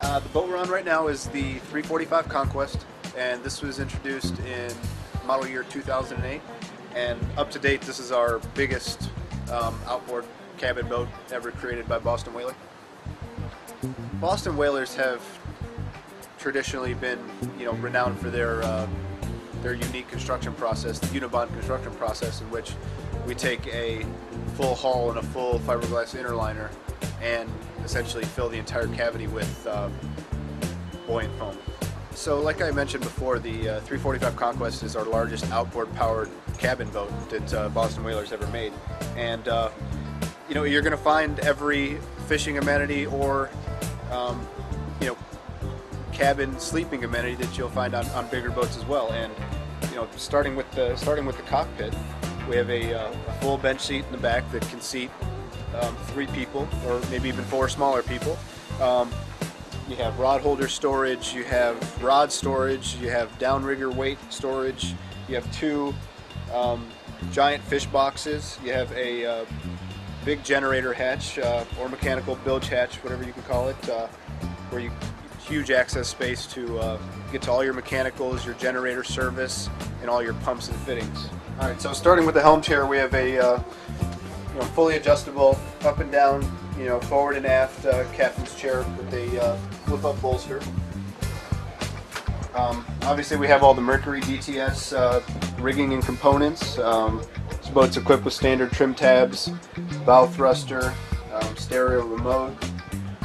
Uh, the boat we're on right now is the 345 Conquest, and this was introduced in model year 2008. And up to date, this is our biggest um, outboard cabin boat ever created by Boston Whaler. Boston Whalers have traditionally been, you know, renowned for their uh, their unique construction process, the Unibond construction process, in which we take a full hull and a full fiberglass interliner and essentially fill the entire cavity with uh, buoyant foam. So like I mentioned before, the uh, 345 Conquest is our largest outboard powered cabin boat that uh, Boston Whalers ever made. And uh, you know, you're gonna find every fishing amenity or um, you know, cabin sleeping amenity that you'll find on, on bigger boats as well. And you know, starting with the starting with the cockpit, we have a, uh, a full bench seat in the back that can seat um, three people or maybe even four smaller people. Um, you have rod holder storage, you have rod storage, you have downrigger weight storage, you have two um, giant fish boxes, you have a uh, big generator hatch uh, or mechanical bilge hatch, whatever you can call it, uh, where you huge access space to uh, get to all your mechanicals, your generator service, and all your pumps and fittings. All right, so starting with the helm chair, we have a uh, you know, fully adjustable up and down, you know, forward and aft uh, captain's chair with a uh, flip-up bolster. Um, obviously, we have all the Mercury DTS uh, rigging and components. Um, this boat's equipped with standard trim tabs, bow thruster, um, stereo remote.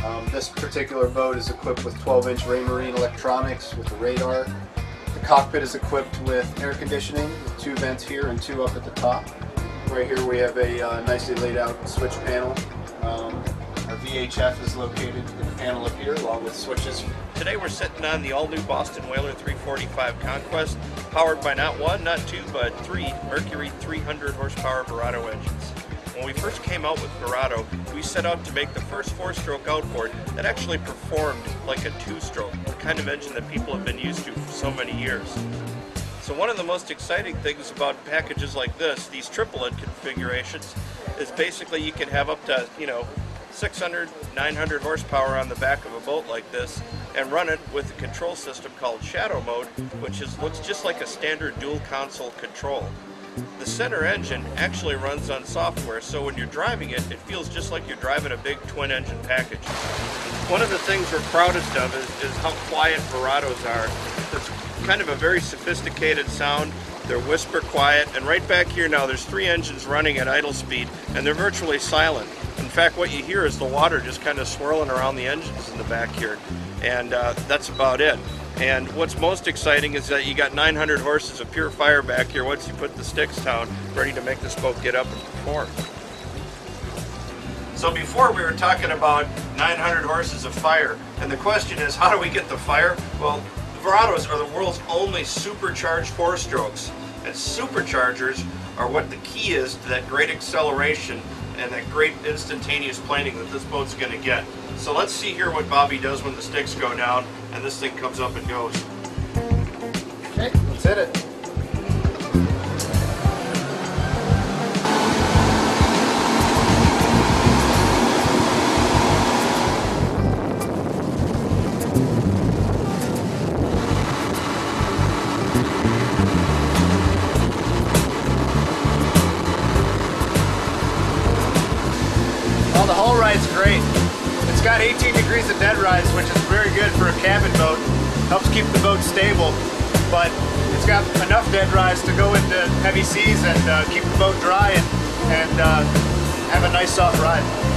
Um, this particular boat is equipped with 12-inch Raymarine electronics with a radar. The cockpit is equipped with air conditioning, with two vents here and two up at the top. Right here we have a uh, nicely laid out switch panel. Um, our VHF is located in the panel up here along with switches. Today we're sitting on the all-new Boston Whaler 345 Conquest, powered by not one, not two, but three Mercury 300 horsepower Verado engines. When we first came out with Verado, we set out to make the first four-stroke outboard that actually performed like a two-stroke, the kind of engine that people have been used to for so many years. So one of the most exciting things about packages like this, these triple end configurations, is basically you can have up to, you know, 600, 900 horsepower on the back of a boat like this and run it with a control system called Shadow Mode, which is looks just like a standard dual console control. The center engine actually runs on software, so when you're driving it, it feels just like you're driving a big twin engine package. One of the things we're proudest of is, is how quiet Verados are. Kind of a very sophisticated sound. They're whisper quiet, and right back here now, there's three engines running at idle speed, and they're virtually silent. In fact, what you hear is the water just kind of swirling around the engines in the back here, and uh, that's about it. And what's most exciting is that you got 900 horses of pure fire back here once you put the sticks down, ready to make this boat get up and perform. So before we were talking about 900 horses of fire, and the question is, how do we get the fire? Well, the are the world's only supercharged four-strokes, and superchargers are what the key is to that great acceleration and that great instantaneous planing that this boat's going to get. So let's see here what Bobby does when the sticks go down and this thing comes up and goes. Okay, let's hit it. It's got 18 degrees of dead rise, which is very good for a cabin boat. Helps keep the boat stable, but it's got enough dead rise to go into heavy seas and uh, keep the boat dry and, and uh, have a nice soft ride.